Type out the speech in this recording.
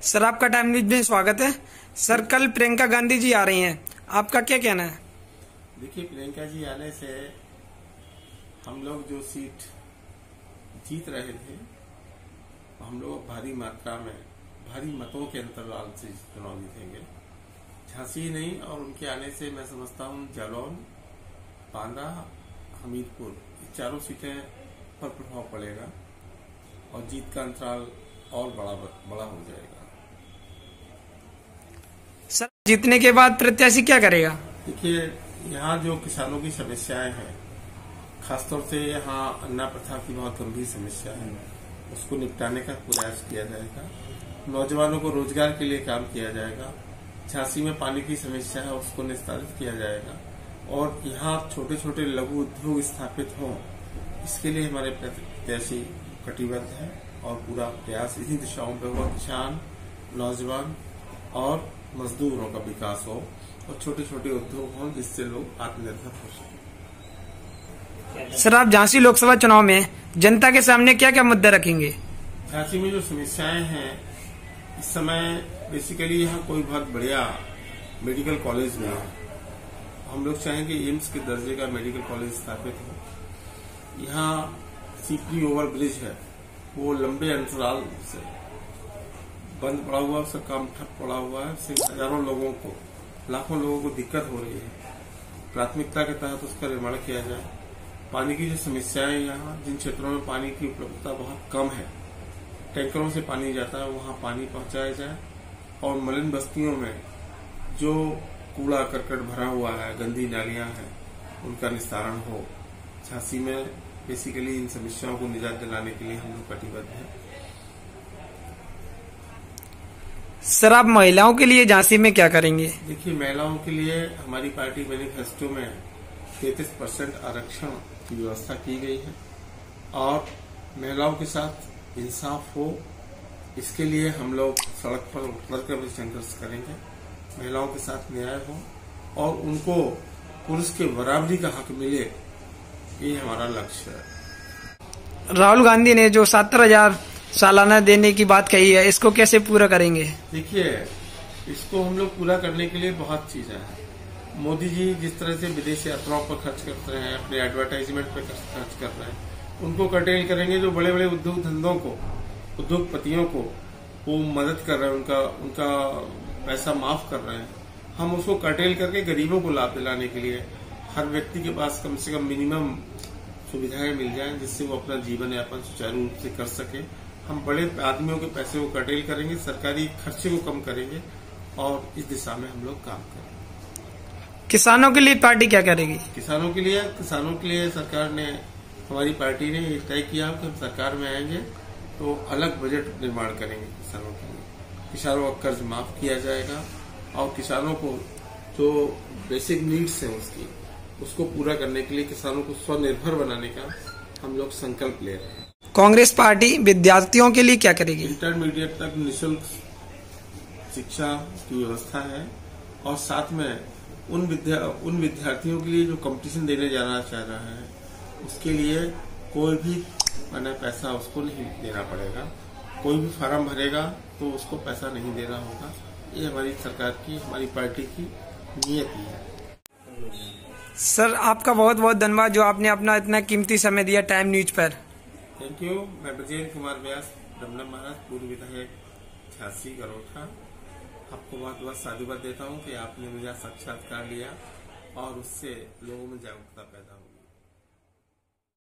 Sir, आपका time news में स्वागत है। सर, कल प्रियंका गांधी जी आ रही हैं। आपका क्या कहना है? देखिए, प्रियंका जी आने से हम लोग जो सीट जीत रहे थे, हम लोग भारी मात्रा में, भारी मतों के अंतराल से चुनाव जीतेंगे। झांसी नहीं, और उनके आने से मैं समझता हूँ जालौन, बांदा, हमीरपुर चारों सीटें पर प्रभाव पड़ेगा, और जीत का अंतराल और बड़ा बड़ा हो जाएगा। जीतने के बाद प्रत्याशी क्या करेगा? देखिए, यहाँ जो किसानों की समस्याएँ हैं, खासतौर से यहाँ अन्ना प्रथा की बहुत गंभीर समस्या है। उसको निपटाने का प्रयास किया जाएगा। नौजवानों को रोज़गार के लिए काम किया जाएगा। झांसी में पानी की समस्या है, उसको निस्तारित किया जाएगा। और यहाँ छोटे छोटे लघु उद्योग स्थापित हों, इसके लिए हमारे प्रत्याशी कटिबद्ध है और पूरा प्रयास इसी दिशाओं में हुआ किसान, नौजवान और मजदूरों का विकास हो और छोटे छोटे उद्योग हों जिससे लोग आत्मनिर्भर हो सकें। सर आप झांसी लोकसभा चुनाव में जनता के सामने क्या क्या मुद्दे रखेंगे? झांसी में जो समस्याएँ हैं इस समय बेसिकली यहाँ कोई बहुत बढ़िया मेडिकल कॉलेज नहीं है। हम लोग चाहेंगे एम्स के दर्जे का मेडिकल कॉलेज स्थापित हो। यहाँ सीपी ओवर ब्रिज है वो लंबे अंतराल से बंद पड़ा हुआ उसका काम ठप पड़ा हुआ है। उससे हज़ारों लोगों को, लाखों लोगों को दिक्कत हो रही है। प्राथमिकता के तहत उसका निर्माण किया जाए। पानी की जो समस्याएँ यहाँ, जिन क्षेत्रों में पानी की उपलब्धता बहुत कम है, टैंकरों से पानी जाता है, वहाँ पानी पहुँचाया जाए। और मलिन बस्तियों में जो कूड़ा करकट भरा हुआ है, गंदी नालियाँ हैं, उनका निस्तारण हो। झांसी में बेसिकली इन समस्याओं को निजात दिलाने के लिए हम लोग कटिबद्ध हैं। सर आप महिलाओं के लिए झांसी में क्या करेंगे? देखिए महिलाओं के लिए हमारी पार्टी मैनिफेस्टो में तैतीस परसेंट आरक्षण की व्यवस्था की गई है। और महिलाओं के साथ इंसाफ हो इसके लिए हम लोग सड़क पर उतर कर भी संघर्ष करेंगे। महिलाओं के साथ न्याय हो और उनको पुरुष के बराबरी का हक मिले ये हमारा लक्ष्य है। राहुल गांधी ने जो सत्तर हज़ार सालाना देने की बात कही है, इसको कैसे पूरा करेंगे? देखिए, इसको हम लोग पूरा करने के लिए बहुत चीज़ें हैं। मोदी जी जिस तरह से विदेश यात्राओं पर खर्च करते हैं, अपने एडवर्टाइजमेंट पर खर्च कर रहे हैं, उनको कटेल करेंगे जो बड़े बड़े उद्योग धंधों को, उद्योगपतियों को, वो मदद कर रहे हैं, उनका उनका पैसा माफ़ कर रहे हैं। हम उसको कटेल करके गरीबों को लाभ दिलाने के लिए हर व्यक्ति के पास कम से कम मिनिमम सुविधाएँ मिल जाएँ, जिससे वो अपना जीवन यापन सुचारू रूप से कर सके। हम बड़े आदमियों के पैसे को कटेल करेंगे सरकारी खर्चे को कम करेंगे और इस दिशा में हम लोग काम करेंगे। किसानों के लिए पार्टी क्या करेगी? किसानों के लिए किसानों के लिए सरकार ने हमारी पार्टी ने ये तय किया कि हम सरकार में आएँगे तो अलग बजट निर्माण करेंगे किसानों के लिए। किसानों का कर्ज माफ़ किया जाएगा और किसानों को जो बेसिक नीड्स है उसकी उसको पूरा करने के लिए किसानों को स्वनिर्भर बनाने का हम लोग संकल्प ले रहे हैं। कांग्रेस पार्टी विद्यार्थियों के लिए क्या करेगी? इंटरमीडिएट तक निशुल्क शिक्षा की व्यवस्था है और साथ में उन विद्या उन विद्यार्थियों के लिए जो कंपटीशन देने जाना चाह रहा है उसके लिए कोई भी मैंने पैसा उसको नहीं देना पड़ेगा। कोई भी फार्म भरेगा तो उसको पैसा नहीं देना होगा। ये हमारी सरकार की हमारी पार्टी की नियति है सर आपका बहुत बहुत धन्यवाद जो आपने अपना इतना कीमती समय दिया टाइम न्यूज़ पर। थैंक यू मैं ब्रजेंद्र कुमार व्यास दमदम महाराज, पूर्व विधायक, झांसी, गरोठा। आपको बहुत बहुत साधुवाद देता हूँ कि आपने मुझे साक्षात्कार लिया और उससे लोगों में जागरूकता पैदा